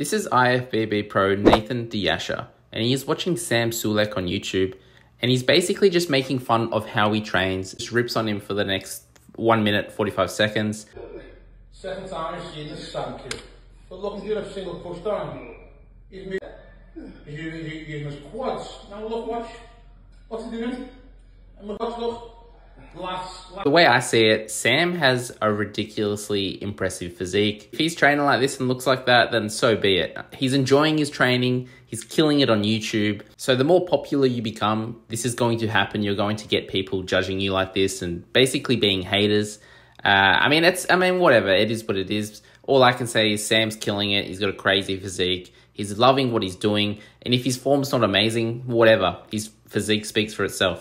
This is IFBB pro Nathan De Asha, and he is watching Sam Sulek on YouTube, and he's basically just making fun of how he trains, just rips on him for the next 1 minute 45 seconds. Second time I've seen this. But look, if you have single push down, he's made he's using, his quads. Now look, watch. What's he doing? And look, look. The way I see it, Sam has a ridiculously impressive physique. If he's training like this and looks like that, then so be it. He's enjoying his training, he's killing it on YouTube. So the more popular you become, this is going to happen. You're going to get people judging you like this and basically being haters. Uh, I mean, it's, I mean, whatever. It is what it is. All I can say is Sam's killing it. He's got a crazy physique. He's loving what he's doing. And if his form's not amazing, whatever. His physique speaks for itself.